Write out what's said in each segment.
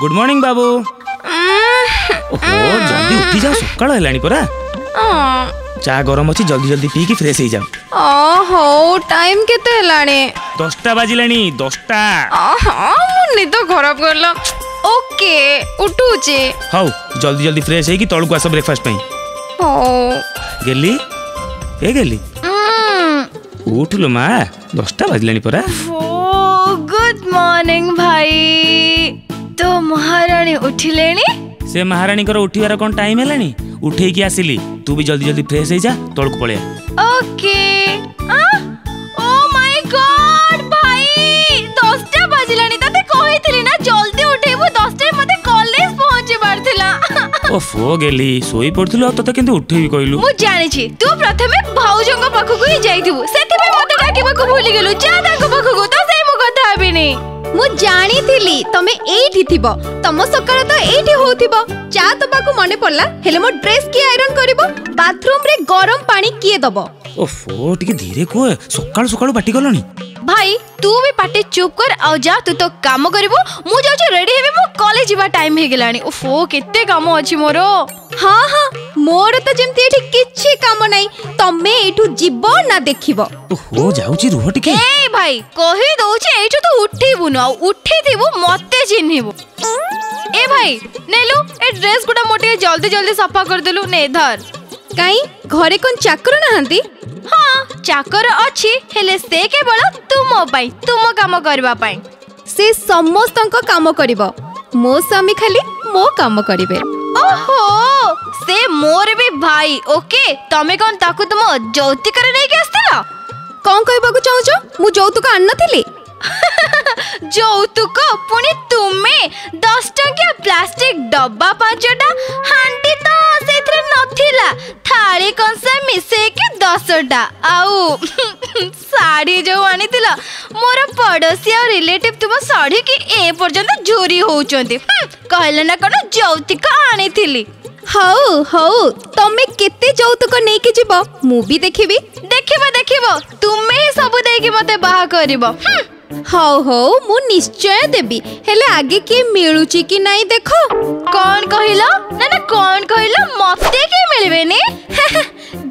good morning बाबू ଓହୋ ଜଲ୍ଦି ଉଠିଯାଅ ସକାଳ ହେଲାଣି ପରା ଚା ଗରମ ଅଛି ଜଲ୍ଦି ଜଲ୍ଦି ପିଇକି ଫ୍ରେଶ ହେଇଯାଅ ହଉ ଟାଇମ କେତେ ହେଲାଣି ଦଶଟା ବାଜିଲାଣି ଦଶଟା ମୁଁ ନିଦ ଖରାପ କରିଲ ଓକେ ଉଠୁଛି ହଉ ଜଲ୍ଦି ଜଲ୍ଦି ଫ୍ରେଶ ହେଇକି ତଳକୁ ଆସ ବ୍ରେକଫାଷ୍ଟ ପାଇଁ ହଉ ଗେଲି ଏ ଗେଲି ଉଠୁଲୋ ମା ଦଶଟା ବାଜିଲାଣି ପରା ଗୁଡ୍ ମର୍ଣ୍ଣିଂ ଭାଇ মহারানী উঠিলেনি সে মহারানীকর উঠিবার কোন টাইম হেলানি উঠেইকি আসিলি তু বি জলদি জলদি ফ্রেশ হই যা তলকু পড়ে ওকে ও মাই গড ভাই 10টা বাজিলানি তাতে কইতিলি না জলদি উঠেইবু 10টায় মতে কলেজ পৌঁছিবার থিলা ওফো গেলি শোই পড়তিলু তোতে কিন্তু উঠেইবি কইলু মু জানিছি তু প্রথমে ভাউজঙ্গ পাখকু হি যাইতিবু সেতিবে মতে ডাকিবাকু ভুলি গেলু যা তাঙ্কু পাখকু তো সেই মু কথা হবিনি मुझे जानी थिली थी ତମ ସକାଳ ତ ଏଇଠି ହଉଥିବ ଚା ଦବାକୁ ମନେ ପଡିଲା ହେଲେ ମୋ ଡ୍ରେସ୍ କିଏ ଆଇରନ୍ କରିବ ବାଥରୁମରେ ଗରମ ପାଣି କିଏ ଦବ ଓହୋ ଟିକେ ଧୀରେ କୁହ ସକାଳୁ ସକାଳୁ ପାଟି କଲଣି ଭାଇ ତୁ ବି ପାଟି ଚୁପ୍ କର ଆଉ ଯା ତୁ ତ କାମ କରିବୁ ମୁଁ ଯାଉଛି ରେଡି ହେବି ମୁଁ କଲେଜ ଯିବା ଟାଇମ୍ ହେଇଗଲାଣି ଓହୋ କେତେ କାମ ଅଛି ମୋର ହଁ ହଁ ମୋର ତ ଯେମିତି ଏଠି କିଛି କାମ ନାହିଁ ତମେ ଏଇଠୁ ଯିବ ନା ଦେଖିବ ଓହୋ ଯାଉଛି ରୁହ ଟିକେ ଏ ଭାଇ କହି ଦଉଛି ଏଇଠୁ ତୁ ଉଠିବୁନୁ ଆଉ ଉଠିଥିବୁ ମତେ ଚିହ୍ନିବୁ ए भाई नेलू ए ड्रेस गुडा मोटे जल्दी जल्दी सफा कर देलु ने धर काई घरे कोन चाकर नाहंती हां चाकर अछि हेले से केवल तुम पाई तुम काम करबा पाई से समस्तक काम करिव ମୋ ସ୍ୱାମୀ ଖାଲି ମୋ କାମ କରିବେ ଓହୋ ସେ ମୋର ବି ଭାଇ ଓକେ ତମେ କ'ଣ ତାକୁ ତୁମ ଯୌତୁକରେ ନେଇକି ଆସିଥିଲ କ'ଣ କହିବାକୁ ଚାହୁଁଛ ମୁଁ ଯୌତୁକ ଆଣିନଥିଲି जोतुक पुणि तुमे 10 टका प्लास्टिक डब्बा पांचटा हांटी तो सेथरे नथिला थाली कंसा मिसे के 10टा आउ साड़ी जो आनी मोर पड़ोसी और रिलेटिव तुम साड़ी की ए पर्यंत जोरी होउचंती कहले ना कोन जोतुक आनी हौ हौ तमे केते जोतुक नेके जीवो मु देखिबी देखिबो देखिबो तुमे सब देके मते बाहा करिवो ହଉ ହଉ ମୁଁ ନିଶ୍ଚୟ ଦେବି ହେଲେ ଆଗେ କିଏ ମିଳୁଛି କି ନାହିଁ ଦେଖ କ'ଣ କହିଲ ନା ନା କ'ଣ କହିଲ ମତେ କିଏ ମିଳିବେନି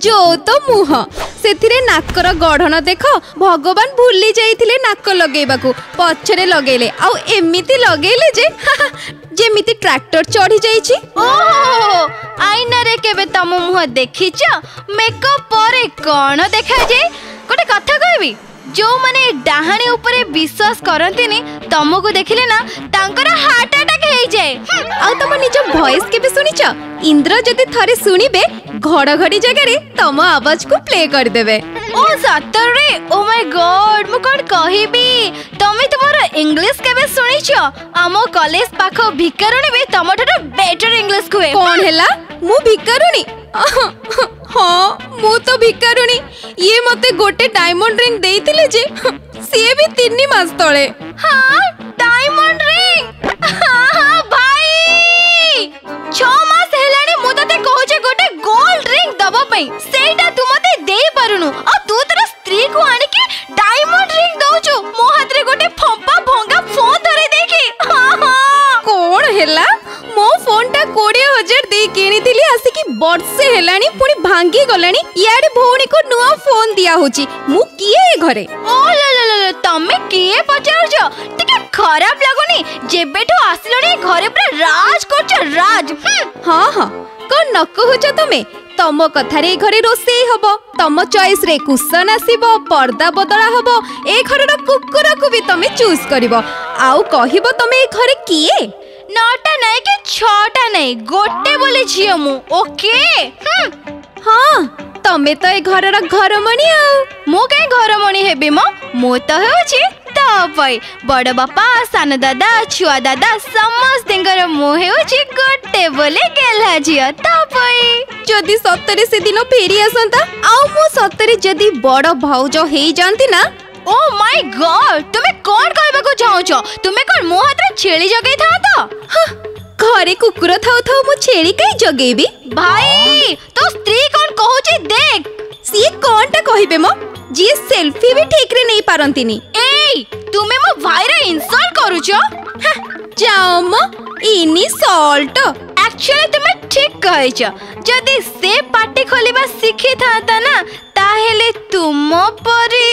ଯୋଉ ତ ମୁହଁ ସେଥିରେ ନାକର ଗଢ଼ଣ ଦେଖ ଭଗବାନ ଭୁଲି ଯାଇଥିଲେ ନାକ ଲଗେଇବାକୁ ପଛରେ ଲଗେଇଲେ ଆଉ ଏମିତି ଲଗେଇଲେ ଯେ ଯେମିତି ଟ୍ରାକ୍ଟର ଚଢ଼ି ଯାଇଛି ଆଇନାରେ କେବେ ତମ ମୁହଁ ଦେଖିଛ ମେକଅପ୍ ପରେ କ'ଣ ଦେଖାଯାଏ ଗୋଟେ କଥା କହିବି ଯେଉଁମାନେ ଡାହାଣୀ ଉପରେ ବିଶ୍ୱାସ କରନ୍ତିନି ତମକୁ ଦେଖିଲେ ନା ତାଙ୍କର ହାର୍ଟ ଆଟାକ୍ ହେଇଯାଏ ଆଉ ତମ ନିଜ ଭଏସ୍ କେବେ ଶୁଣିଛ ଇନ୍ଦ୍ର ଯଦି ଥରେ ଶୁଣିବେ ଘଡ଼ଘଡ଼ି ଜାଗାରେ ତମ ଆବାଜକୁ ପ୍ଲେ କରିଦେବେ ଓ ସତରେ ଓ ମାଇ ଗଡ୍ ମୁଁ କ'ଣ କହିବି ତମେ ତମର ଇଂଲିଶ କେବେ ଶୁଣିଛ ଆମ କଲେଜ ପାଖ ଭିକାରୁଣୀ ବି ତମଠାରୁ ବେଟର ଇଂଲିଶ କୁହେ କ'ଣ ହେଲା ମୁଁ ଭିକାରୁଣୀ ହଁ ମୁଁ ତ ଭିକାରୁଣୀ ଇଏ ମତେ ଗୋଟେ ଡାଇମଣ୍ଡ ରିଙ୍ଗ ଦେଇଥିଲେ ଯେ ସିଏ ବି ତିନି ମାସ ତଳେ ଭାଙ୍ଗି ଗଲାଣି ଇଆଡ଼େ ଭଉଣୀକୁ ନୂଆ ଫୋନ୍ ଦିଆ ହଉଛି ମୁଁ କିଏ ଏ ଘରେ ତମେ କିଏ ପଚାରୁଛ ଟିକେ ଖରାପ ଲାଗୁନି ଯେବେଠୁ ଆସିଲଣି ଘରେ ପୁରା ରାଜ କରୁଛ ରାଜ ହଁ ହଁ କଣ ନ କହୁଛ ତମେ ତମ କଥାରେ ଏ ଘରେ ରୋଷେଇ ହବ ତମ ଚଏସ୍ରେ କୁସନ ଆସିବ ପର୍ଦ୍ଦା ବଦଳା ହବ ଏ ଘରର କୁକୁରକୁ ବି ତମେ ଚୁଜ୍ କରିବ ଆଉ କହିବ ତମେ ଏ ଘରେ କିଏ ନଅଟା ନାହିଁ କି ଛଅଟା ନାହିଁ ଗୋଟେ ବୋଲି ଝିଅ ମୁଁ ଓକେ ହଁ ତମେ ତ ଏ ଘରର ଘରମଣି ଆଉ ମୁଁ କାହିଁ ଘରମଣି ହେବି ମ ମୁଁ ତ ହେଉଛି ତ ପାଇଁ ବଡ଼ ବାପା ସାନ ଦାଦା ଛୁଆ ଦାଦା ସମସ୍ତଙ୍କର ମୁଁ ହେଉଛି ଗୋଟେ ବୋଲି ଗେହ୍ଲା ଝିଅ ତ ପାଇଁ ଯଦି ସତରେ ସେଦିନ ଫେରି ଆସନ୍ତା ଆଉ ମୁଁ ସତରେ ଯଦି ବଡ଼ ଭାଉଜ ହେଇଯାଆନ୍ତି ନା ଓ ମାଇ ଗଡ୍ ତୁମେ କ'ଣ କହିବାକୁ ଚାହୁଁଛ ତୁମେ କ'ଣ ମୋ ହାତରେ ଛେଳି ଜଗେଇଥାନ୍ତ ঘরে কুকুর থাও থাও মু ছেড়ি কাই জগেইবি ভাই তো স্ত্রী কোন কহুচি দেখ সি কোনটা কহিবে মো যে সেলফি বি ঠিক রে নেই পারন্তিনি এই তুমি মো ভাইরে ইনসাল্ট করুছো যাও মো ইনি সল্ট एक्चुअली তুমি ঠিক কইছো যদি সে পাটি খোলিবা শিখি থাতা না তাহলে তুম পরি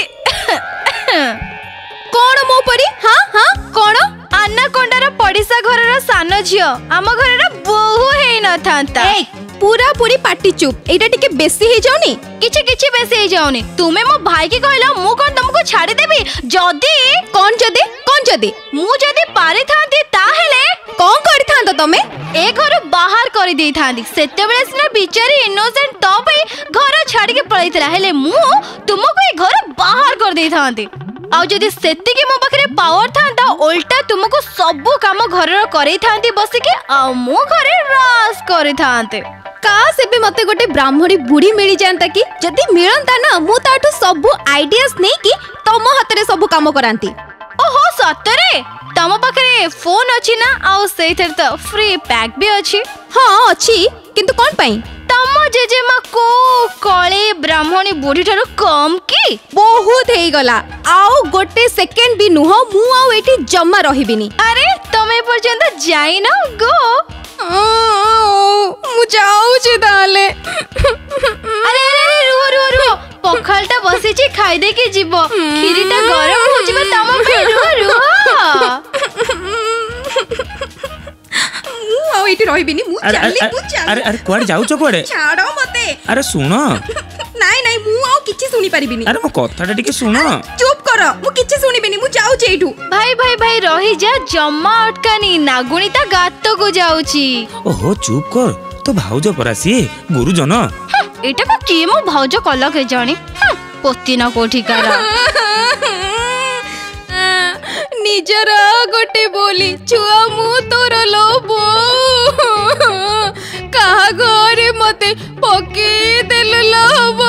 কোন মো পরি হ্যাঁ হ্যাঁ কোন ଆନାକୋଣ୍ଡାର ପଡ଼ିଶା ଘରର ସାନ ଝିଅ ଆମ ଘରର ବୋହୂ ହେଇନଥାନ୍ତା ପୁରା ପୁରି ପାଟି ଚୁପ୍ ଏଇଟା ଟିକେ ବେଶୀ ହେଇଯାଉନି କିଛି କିଛି ବେଶୀ ହେଇଯାଉନି ତୁମେ ମୋ ଭାଇକି କହିଲ ମୁଁ କ'ଣ ତମକୁ ଛାଡ଼ିଦେବି ଯଦି କ'ଣ ଯଦି କ'ଣ ଯଦି ମୁଁ ଯଦି ପାରିଥାନ୍ତି ତାହେଲେ କ'ଣ କରିଥାନ୍ତ ତମେ ଏ ଘରୁ ବାହାର କରିଦେଇଥାନ୍ତି ସେତେବେଳେ ସିନା ବିଚାରୀ ଇନୋସେଣ୍ଟ ତ ପାଇଁ ଘର ଛାଡ଼ିକି ପଳେଇଥିଲା ହେଲେ ମୁଁ ତୁମକୁ ଏ ଘରୁ ବାହାର କରିଦେଇଥାନ୍ତି ଆଉ ଯଦି ସେତିକି ମୋ ପାଖରେ ପାୱାର ଥାନ୍ତା ଓଲଟା ତୁମକୁ ସବୁ କାମ ଘରର କରେଇଥାନ୍ତି ବସିକି ଆଉ ମୋ ଘରେ ରାସ କରିଥାନ୍ତେ କାଶ ଏବେ ମତେ ଗୋଟେ ବ୍ରାହ୍ମଣୀ ବୁଢ଼ୀ ମିଳିଯାଆନ୍ତା କି ଯଦି ମିଳନ୍ତା ନା ମୁଁ ତାଠୁ ସବୁ ଆଇଡିଆସ୍ ନେଇକି ତମ ହାତରେ ସବୁ କାମ କରାନ୍ତି ଓହୋ ସତରେ ତମ ପାଖରେ ଫୋନ୍ ଅଛି ନା ଆଉ ସେଇଥିରେ ତ ଫ୍ରି ପ୍ୟାକ୍ ବି ଅଛି ହଁ ଅଛି କିନ୍ତୁ କ'ଣ ପାଇଁ ତମ ଜେଜେମା କୋଉ କଳେ ବ୍ରାହ୍ମଣୀ ବୁଢ଼ୀଠାରୁ କମ୍ କି ବହୁତ ହେଇଗଲା ଆଉ ଗୋଟେ ସେକେଣ୍ଡ ବି ନୁହଁ ମୁଁ ଆଉ ଏଠି ଜମା ରହିବିନି ଆରେ ତମେ ଏପର୍ଯ୍ୟନ୍ତ ଯାଇନ ଗୋ ମୁଁ ଯାଉଛି ତାହେଲେ ଆରେ ଆରେ ରୁହ ରୁହ ରୁହ ପଖାଳଟା ବସିଛି ଖାଇଦେଇକି ଯିବ କ୍ଷୀରିଟା ଗରମ ହଉଛି ତମ ପାଇଁ ରୁହ ରୁହ ଆଉ ଏଇଠି ରହିବିନି ମୁଁ ଚାଲି ମୁଁ ଚାଲି ଆରେ କୁଆଡେ ଯାଉଛ କୁଆଡେ ଛାଡ ମତେ ଆରେ ଶୁଣ ନାଇଁ ନାଇଁ ମୁଁ ଆଉ କିଛି ଶୁଣି ପାରିବିନି ଆରେ ମୋ କଥାଟା ଟିକେ ଶୁଣ ଚୁପ କର ମୁଁ କିଛି ଶୁଣିବିନି ମୁଁ ଯାଉଛି ଏଇଠୁ ଭାଇ ଭାଇ ଭାଇ ରହିଯା ଜମା ଅଟକାନି ନାଗୁଣି ତା ଗାତକୁ ଯାଉଛି ଓହୋ ଚୁପ କର ତୋ ଭାଉଜ ପରା ସିଏ ଗୁରୁଜନ ଏଇଟା କିଏ ମୋ ଭାଉଜ କଲ କେଜାଣି ପୋତି ନା କୋଠିକାର ନିଜର ଗୋଟେ ବୋଲି ଛୁଆ ମୁଁ ତୋର ଲୋଭ କାହା ଘରେ ମତେ ପକେଇଦେଲୁ ଲୋଭ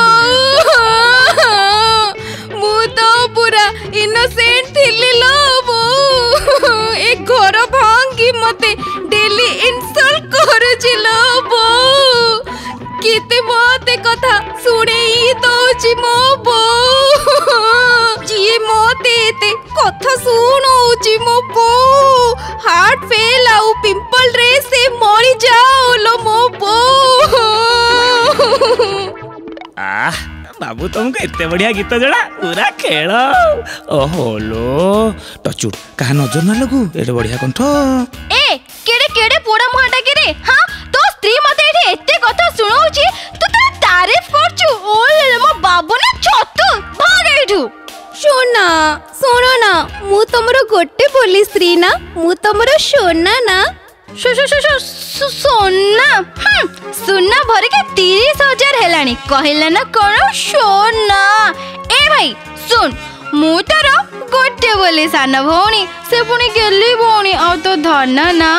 ମୁଁ ତ ପୁରା ଇନୋସେଣ୍ଟ ଥିଲି ଲୋଭ ଏ ଘର ଭାଙ୍ଗି ମତେ ଡେଲି ଇନସଲ୍ଟ କରୁଛି ଲୋଭ କେତେ ମତେ କଥା ଶୁଣେଇ ଦଉଛି ମୋ ବୋଉ ଯିଏ ମୋ କେତେ କଥା ଶୁଣଉଛି ମୋ ବୋଉ ହାର୍ଟ ଫେଲ୍ ଆଉ ପିମ୍ପଲରେ ସେ ମରିଯାଉ ଲୋ ମୋ ବୋଉ ଆହ ବାବୁ ତମକୁ ଏତେ ବଢିଆ ଗୀତ ଜଣା ପୁରା ଖେଳ ଓହୋ ଲୋ ଟଚୁଟ କାହା ନଜର ନ ଲଗୁ ଏଡ଼େ ବଢିଆ କଣ୍ଠ ଏ କେଡ଼େ କେଡ଼େ ପୋଡ଼ା ମୁହଁଟା କିରେ ହଁ ତୋ ସ୍ତ୍ରୀ ମତେ ଏଠି ଏତେ সোনা সোনা ভরিকে তিরিশ হাজার হেলানি কহিলা না কোন সোনা এ ভাই শুন মু তোর গোটে বলি সান ভৌণী সে পুনি গেলি ভৌণী আউ তো ধন না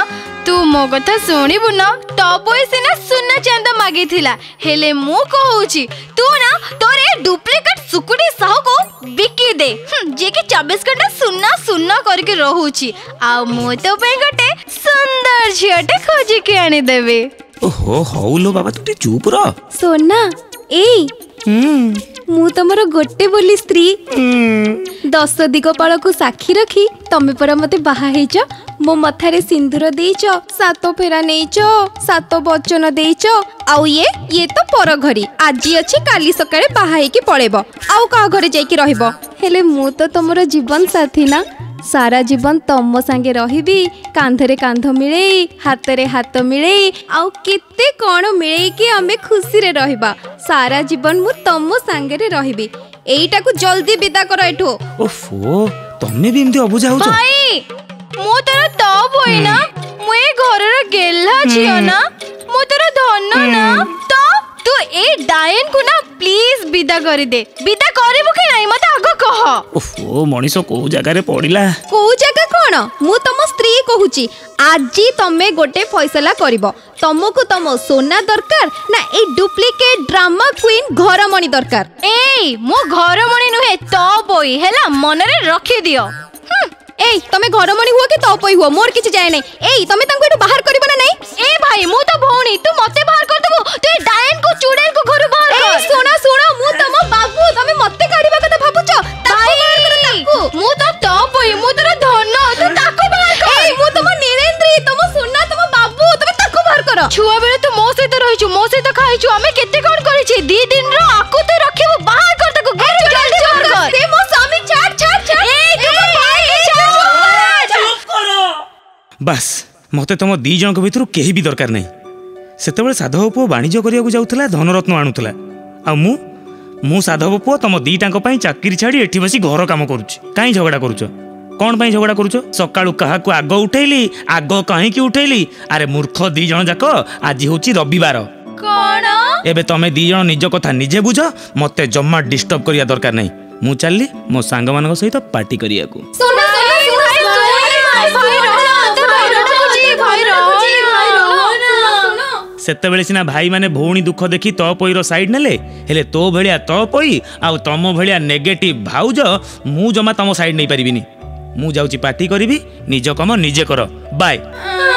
তু মো কথা শুনিবু না তপই সিনা সুনা চান্দ মাগিছিলা হেলে মু কহুছি তু না তোর এ ডুপ্লিকেট সুকুড়ি সাহুকু বিকি দে যে কি 24 ঘন্টা সুনা সুনা করিকি রহুছি আ মু তো পে গটে সুন্দর ঝিওটে খোঁজি কি আনি দেবে ওহো হউলো বাবা তুই চুপ র সোনা এই হুম ମୁଁ ତମର ଗୋଟେ ବୋଲି ସ୍ତ୍ରୀ ଦଶ ଦିଗ ପାଳକୁ ସାକ୍ଷୀ ରଖି ତମେ ପରା ମତେ ବାହା ହେଇଛ ମୋ ମଥାରେ ସିନ୍ଦୁର ଦେଇଛ ସାତ ଫେରା ନେଇଛ ସାତ ବଚନ ଦେଇଛ ଆଉ ଇଏ ଇଏ ତ ପର ଘରି ଆଜି ଅଛି କାଲି ସକାଳେ ବାହା ହେଇକି ପଳେଇବ ଆଉ କାହା ଘରେ ଯାଇକି ରହିବ ହେଲେ ମୁଁ ତ ତମର ଜୀବନ ସାଥୀ ନା সারা জীবন তম সাগে রহবি কাঁধরে কাঁধ মিলে হাতরে হাত মিলে আতে কণ মিলে কি আমি খুশি রহবা সারা জীবন মু তম সাগে রহবি এইটা জলদি বিদা কর এঠু ওফো তুমি বি এমতি অবুঝা ভাই মো তোর তব বই না মু এই ঘরের গেল্লা ঝিও না মু তোর ধন না তো তুই এই ডায়েন কো না প্লিজ বিদা করে দে বিদা করে ଆଗ କହ ଓହୋ ମଣିଷ କୋଉ ଜାଗାରେ ପଡ଼ିଲା କୋଉ ଜାଗା କ'ଣ ମୁଁ ତମ ସ୍ତ୍ରୀ କହୁଛି ଆଜି ତମେ ଗୋଟେ ଫଇସଲା କରିବ ତମକୁ ତମ ସୋନା ଦରକାର ନା ଏଇ ଡୁପ୍ଲିକେଟ ଡ୍ରାମା କୁଇନ୍ ଘରମଣି ଦରକାର ଏଇ ମୋ ଘରମଣି ନୁହେଁ ତ ବଇ ହେଲା ମନରେ ରଖିଦିଅ ଏଇ ତମେ ଘରମଣି ହୁଅ କି ତୋ ପଇ ହୁଅ ମୋର କିଛି ଯାଏ ନାହିଁ ଏଇ ତମେ ତାଙ୍କୁ ଏଠୁ ବାହାର କରିବ ନା ନାହିଁ ଏ ଭାଇ ମୁଁ ତ ଭଉଣୀ ତୁ ମତେ ବାହାର କରିଦବୁ ତୁ ଏ ଡାଏନକୁ ଚୁଡେଲକୁ ଘରୁ ବାହାର କର ଶୁଣ ଶୁଣ ମୁଁ ତମ ବାବୁ ତମେ ମତେ କାଢିବା କଥା ଭାବୁଛ ତାକୁ ବାହାର କର ତାକୁ ମୁଁ ତ ତୋ ପଇ ମୁଁ ତୋର ଧନ ତୁ ତାକୁ ବାହାର କର ଏଇ ମୁଁ ତମ ନିରେନ୍ଦ୍ରୀ ତମ ସୁନା ତମ ବାବୁ ତମେ ତାକୁ ବାହାର କର ଛୁଆ ବେଳେ ତୁ ମୋ ସହିତ ରହିଛୁ ମୋ ସହିତ ଖାଇଛୁ ଆମେ କେତେ କଣ କରିଛି ଦି ଦିନର ବାସ୍ ମୋତେ ତୁମ ଦୁଇ ଜଣଙ୍କ ଭିତରୁ କେହି ବି ଦରକାର ନାହିଁ ସେତେବେଳେ ସାଧବ ପୁଅ ବାଣିଜ୍ୟ କରିବାକୁ ଯାଉଥିଲା ଧନରତ୍ନ ଆଣୁଥିଲା ଆଉ ମୁଁ ମୁଁ ସାଧବ ପୁଅ ତୁମ ଦୁଇଟାଙ୍କ ପାଇଁ ଚାକିରି ଛାଡ଼ି ଏଠି ବସି ଘର କାମ କରୁଛି କାହିଁ ଝଗଡ଼ା କରୁଛ କ'ଣ ପାଇଁ ଝଗଡ଼ା କରୁଛ ସକାଳୁ କାହାକୁ ଆଗ ଉଠେଇଲି ଆଗ କାହିଁକି ଉଠେଇଲି ଆରେ ମୂର୍ଖ ଦି ଜଣ ଯାକ ଆଜି ହେଉଛି ରବିବାର କ'ଣ ଏବେ ତମେ ଦି ଜଣ ନିଜ କଥା ନିଜେ ବୁଝ ମୋତେ ଜମା ଡିଷ୍ଟର୍ବ କରିବା ଦରକାର ନାହିଁ ମୁଁ ଚାଲିଲି ମୋ ସାଙ୍ଗମାନଙ୍କ ସହିତ ପାର୍ଟି କରିବାକୁ ସେତେବେଳେ ସିନା ଭାଇମାନେ ଭଉଣୀ ଦୁଃଖ ଦେଖି ତୋ ପଇର ସାଇଡ଼୍ ନେଲେ ହେଲେ ତୋ ଭଳିଆ ତୋ ପଇ ଆଉ ତମ ଭଳିଆ ନେଗେଟିଭ୍ ଭାଉଜ ମୁଁ ଜମା ତମ ସାଇଡ଼୍ ନେଇପାରିବିନି ମୁଁ ଯାଉଛି ପାର୍ଟି କରିବି ନିଜ କାମ ନିଜେ କର ବାଏ